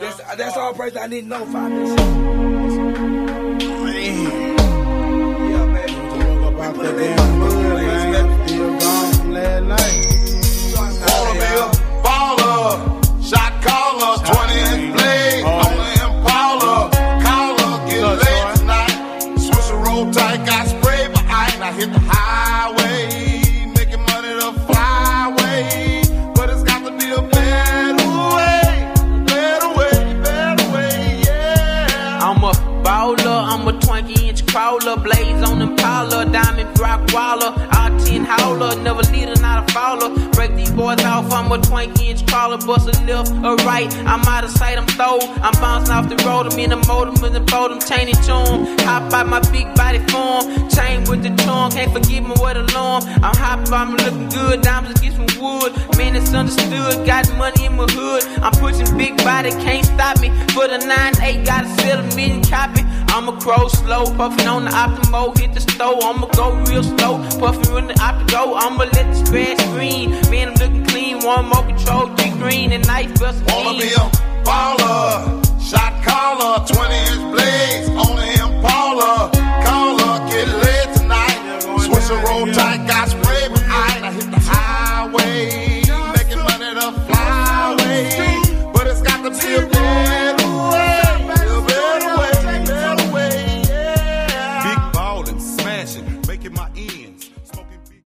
That's, that's all person I need to know. Find this shit. Yeah, baby. About that damn mud, man. Still gone from last night. Wanna be a baller, shot caller, 20 blade, on the Impala, caller, get laid tonight. Switch a roll tight, got spray behind, I hit the I'm a 20 inch crawler, blaze on them Impala, diamond rock waller, out 10 howler, never leader, not a follower. Break these boys off, I'm a 20 inch crawler, bust a left or right. I'm out of sight, I'm throw, I'm bouncing off the road, I'm in the motor, with the boat, I'm chaining tune. Hop out my big body form, chain with the tongue, can't forgive me what alarm. I'm hot, I'm looking good, diamonds get some wood. Man, it's understood, got money in my hood. I'm pushing big body, can't stop me. For the 9-8, gotta a million copy. I'm a crow slow, puffing on the Optimo, hit the stove. I'ma go real slow, puffing when the Optimo. I'ma let the grass green. Man, I'm looking clean, one more control, three green and nice Wanna be a baller, shot caller, 20 inch blades back in my end.